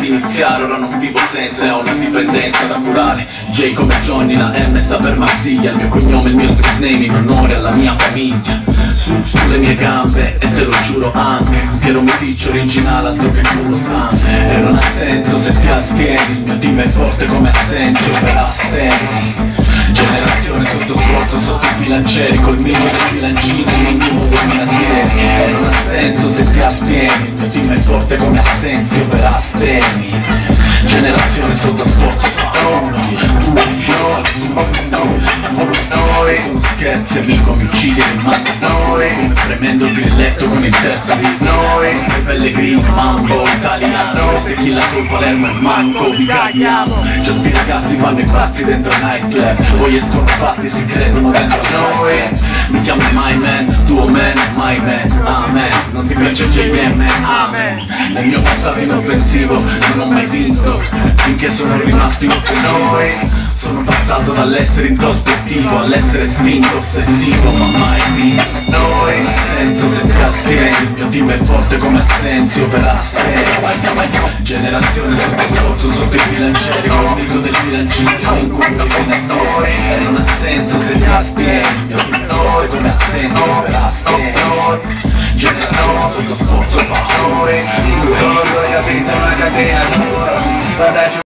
di iniziare ora non vivo senza e ho una dipendenza da curare J come Johnny, la M sta per Marsiglia Il mio cognome, il mio street name in onore alla mia famiglia. Su, sulle mie gambe e te lo giuro anche. Un fiero meticcio originale, altro che culo sangue. E non ha senso se ti astieni. Il mio team è forte come Assenzio per asterni. Generazione sotto sforzo, sotto i bilancieri Col minimo dei bilancini, il minimo dei E non ha senso se ti astieni È forte come Assenzio per asterni Generazione sotto sforzo Uno, due, noi Sono scherzi amico mi uccidi e manco noi premendo il grilletto con il terzo di noi. Come pellegrini mambo italiano. Questi chi la colpa Palermo e manco vi caghiamo. Certi ragazzi fanno i pazzi dentro il nightclub. Poi escono fatti si credono dentro noi. Mi chiamo My Man, tuo man, my man, amen. Non ti piace JM, amen Nel mio passato inoffensivo non ho mai vinto. Finché sono rimasto inoffensivo sono passato dall'essere introspettivo all'essere spinto, ossessivo, ma mai vinto ha senso se ti astieni, il mio team è forte come Assenzio per astieni Generazione sotto sforzo, sotto i bilancieri, col mito del bilancino, l'incubo di finanzieri non ha senso se ti astieni, il mio team è forte come Assenzio con lo sforzo fattore Io non voglio pensare una catena dura